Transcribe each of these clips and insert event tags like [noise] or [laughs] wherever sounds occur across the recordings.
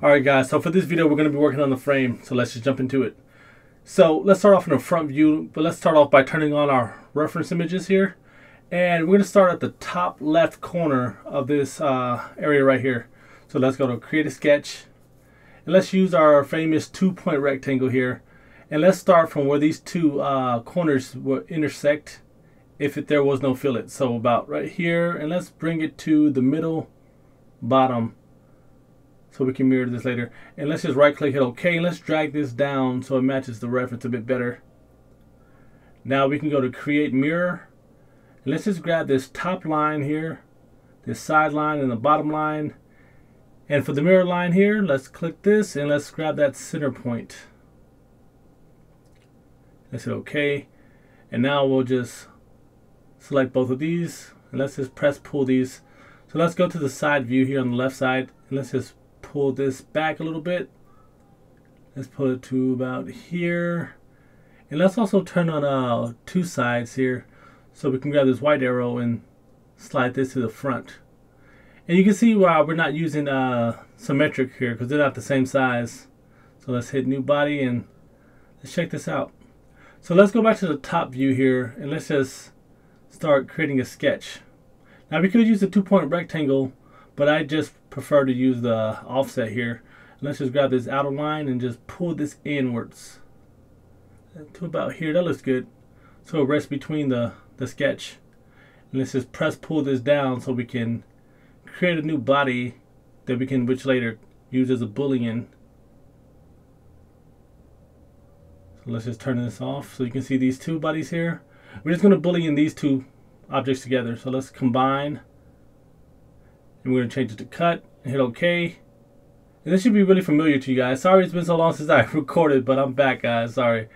Alright guys, so for this video we're going to be working on the frame, so let's just jump into it. So let's start off in the front view, but let's start off by turning on our reference images here. And we're going to start at the top left corner of this uh, area right here. So let's go to create a sketch. And let's use our famous two point rectangle here. And let's start from where these two uh, corners will intersect if it, there was no fillet. So about right here, and let's bring it to the middle bottom so we can mirror this later. And let's just right click hit OK. And let's drag this down so it matches the reference a bit better. Now we can go to create mirror. And let's just grab this top line here, this side line and the bottom line. And for the mirror line here, let's click this and let's grab that center point. Let's hit OK. And now we'll just select both of these and let's just press pull these. So let's go to the side view here on the left side and let's just pull this back a little bit. Let's pull it to about here. And let's also turn on uh, two sides here so we can grab this white arrow and slide this to the front. And you can see why we're not using uh, symmetric here because they're not the same size. So let's hit new body and let's check this out. So let's go back to the top view here and let's just start creating a sketch. Now we could use a two point rectangle, but I just prefer to use the offset here. Let's just grab this outer line and just pull this inwards to about here. That looks good. So it rests between the, the sketch. And let's just press pull this down so we can create a new body that we can which later use as a boolean. So let's just turn this off so you can see these two bodies here. We're just going to boolean these two objects together. So let's combine. And we're going to change it to cut and hit OK. And this should be really familiar to you guys. Sorry it's been so long since I [laughs] recorded, but I'm back, guys. Sorry.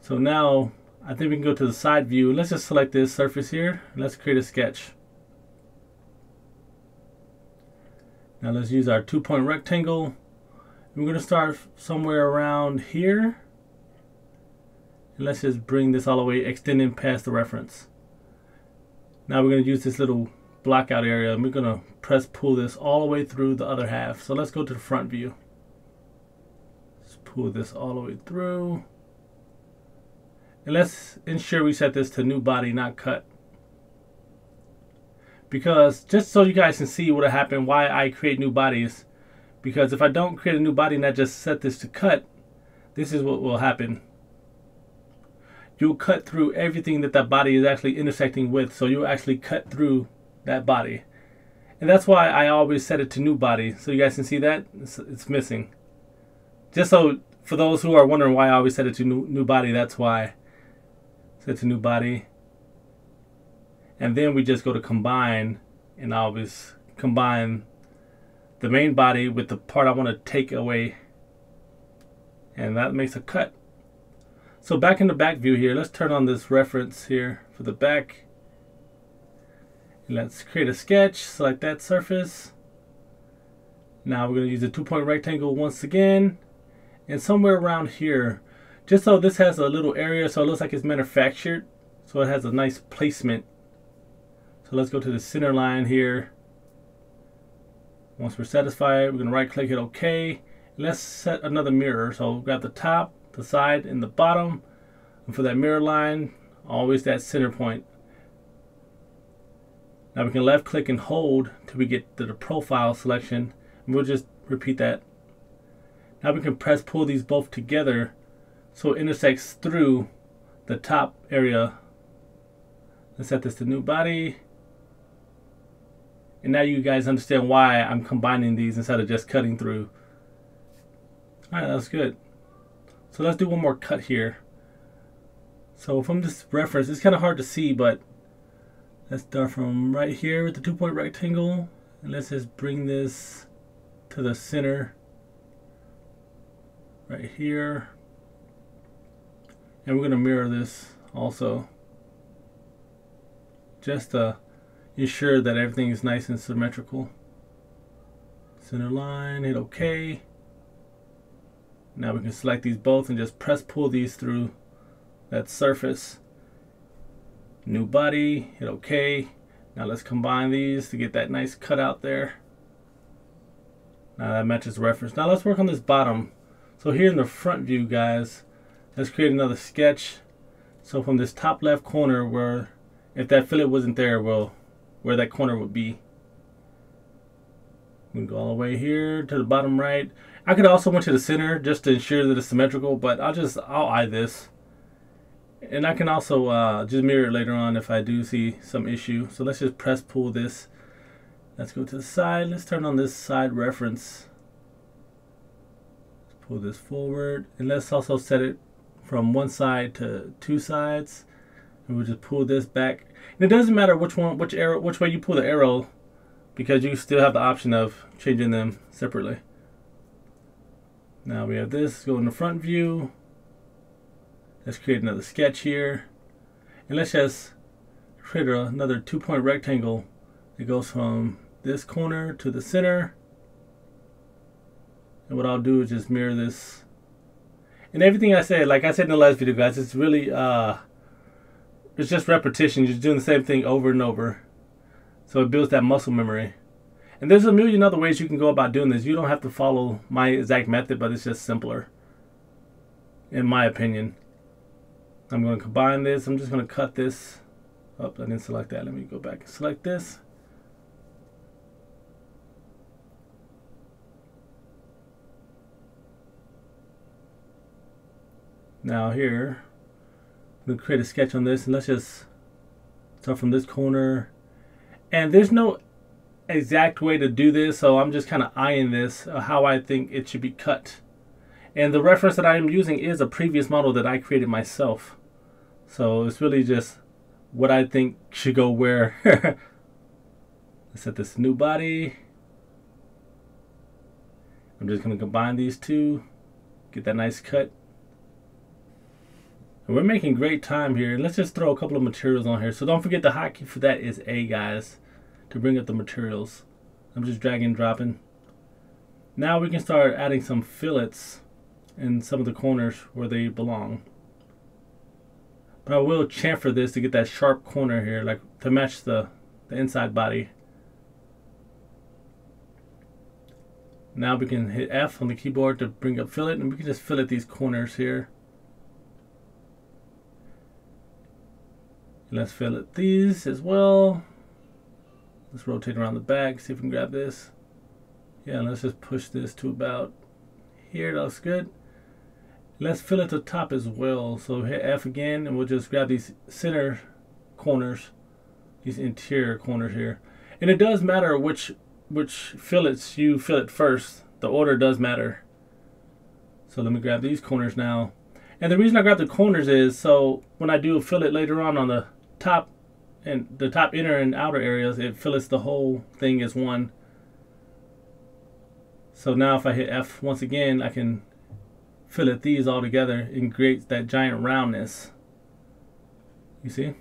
So now I think we can go to the side view. Let's just select this surface here. Let's create a sketch. Now let's use our two point rectangle. We're going to start somewhere around here. And let's just bring this all the way extending past the reference. Now we're going to use this little blackout area and we're going to press pull this all the way through the other half. So let's go to the front view. Let's pull this all the way through. And let's ensure we set this to new body, not cut. Because just so you guys can see what will happen, why I create new bodies. Because if I don't create a new body and I just set this to cut, this is what will happen you'll cut through everything that that body is actually intersecting with. So you'll actually cut through that body. And that's why I always set it to new body. So you guys can see that it's, it's missing. Just so for those who are wondering why I always set it to new, new body, that's why. Set to new body. And then we just go to combine and I always combine the main body with the part I want to take away. And that makes a cut. So back in the back view here, let's turn on this reference here for the back. Let's create a sketch, select that surface. Now we're going to use a two-point rectangle once again. And somewhere around here, just so this has a little area so it looks like it's manufactured. So it has a nice placement. So let's go to the center line here. Once we're satisfied, we're going to right click it OK. Let's set another mirror. So grab the top, the side and the bottom. And for that mirror line, always that center point. Now we can left click and hold till we get to the profile selection. And we'll just repeat that. Now we can press pull these both together so it intersects through the top area. Let's set this to new body. And now you guys understand why I'm combining these instead of just cutting through. Alright, that's good. So let's do one more cut here. So from this reference, it's kind of hard to see, but let's start from right here with the two point rectangle. And let's just bring this to the center right here. And we're going to mirror this also just to ensure that everything is nice and symmetrical. Center line, hit OK. Now we can select these both and just press pull these through that surface. New body, hit OK. Now let's combine these to get that nice cutout there. Now that matches reference. Now let's work on this bottom. So here in the front view, guys, let's create another sketch. So from this top left corner where, if that fillet wasn't there, well, where that corner would be. We go all the way here to the bottom right. I could also went to the center just to ensure that it's symmetrical, but I'll just, I'll eye this. And I can also uh, just mirror it later on if I do see some issue. So let's just press pull this Let's go to the side. Let's turn on this side reference. Let's pull this forward. And let's also set it from one side to two sides. And we'll just pull this back. And it doesn't matter which one, which arrow, which way you pull the arrow, because you still have the option of changing them separately. Now we have this, go in the front view. Let's create another sketch here. And let's just create another two point rectangle. that goes from this corner to the center. And what I'll do is just mirror this. And everything I said, like I said in the last video, guys, it's really, uh, it's just repetition. You're doing the same thing over and over. So it builds that muscle memory. And there's a million other ways you can go about doing this. You don't have to follow my exact method, but it's just simpler. In my opinion. I'm going to combine this. I'm just going to cut this. Oh, I didn't select that. Let me go back and select this. Now here, I'm going to create a sketch on this and let's just start from this corner. And there's no exact way to do this, so I'm just kind of eyeing this, uh, how I think it should be cut. And the reference that I am using is a previous model that I created myself. So it's really just what I think should go where. [laughs] Let's set this new body. I'm just going to combine these two, get that nice cut. And we're making great time here. Let's just throw a couple of materials on here. So don't forget the hotkey for that is A, guys, to bring up the materials. I'm just dragging and dropping. Now we can start adding some fillets in some of the corners where they belong. But I will chamfer this to get that sharp corner here, like to match the, the inside body. Now we can hit F on the keyboard to bring up fillet, and we can just fillet these corners here. Let's fillet these as well. Let's rotate around the back, see if we can grab this. Yeah, let's just push this to about here. That looks good. Let's fillet the top as well. So hit F again, and we'll just grab these center corners, these interior corners here. And it does matter which which fillets you fillet first. The order does matter. So let me grab these corners now. And the reason I grab the corners is so when I do a fillet later on on the top and the top inner and outer areas, it fillets the whole thing as one. So now if I hit F once again, I can fillet these all together and create that giant roundness. You see?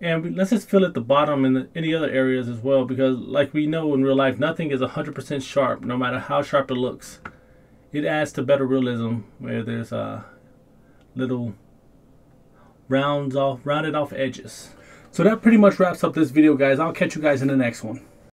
And let's just fill fillet the bottom and any other areas as well because like we know in real life, nothing is 100% sharp no matter how sharp it looks. It adds to better realism where there's a little rounds off, rounded off edges. So that pretty much wraps up this video, guys. I'll catch you guys in the next one.